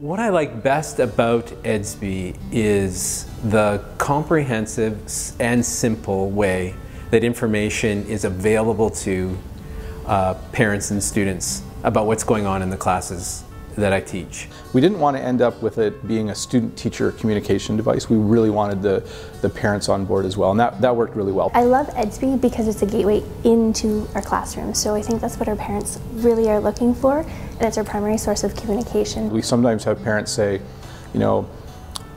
What I like best about Edsby is the comprehensive and simple way that information is available to uh, parents and students about what's going on in the classes that I teach. We didn't want to end up with it being a student-teacher communication device. We really wanted the, the parents on board as well, and that, that worked really well. I love Edsby because it's a gateway into our classroom, so I think that's what our parents really are looking for, and it's our primary source of communication. We sometimes have parents say, you know,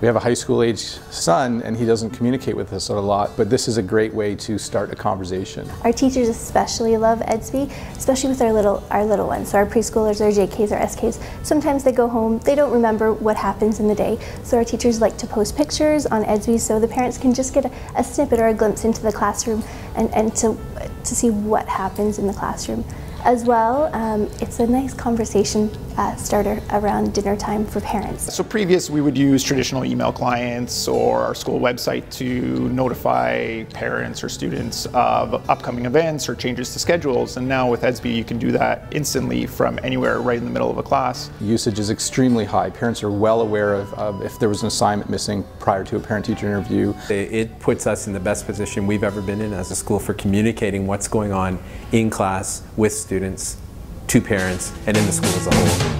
we have a high school age son and he doesn't communicate with us a lot, but this is a great way to start a conversation. Our teachers especially love Edsby, especially with our little our little ones. So our preschoolers, our JKs, our SKs, sometimes they go home, they don't remember what happens in the day. So our teachers like to post pictures on Edsby so the parents can just get a, a snippet or a glimpse into the classroom and, and to, to see what happens in the classroom. As well, um, it's a nice conversation uh, starter around dinner time for parents. So previous we would use traditional email clients or our school website to notify parents or students of upcoming events or changes to schedules and now with Edsby you can do that instantly from anywhere right in the middle of a class. Usage is extremely high. Parents are well aware of, of if there was an assignment missing prior to a parent-teacher interview. It puts us in the best position we've ever been in as a school for communicating what's going on in class with students students, to parents, and in the school as a whole.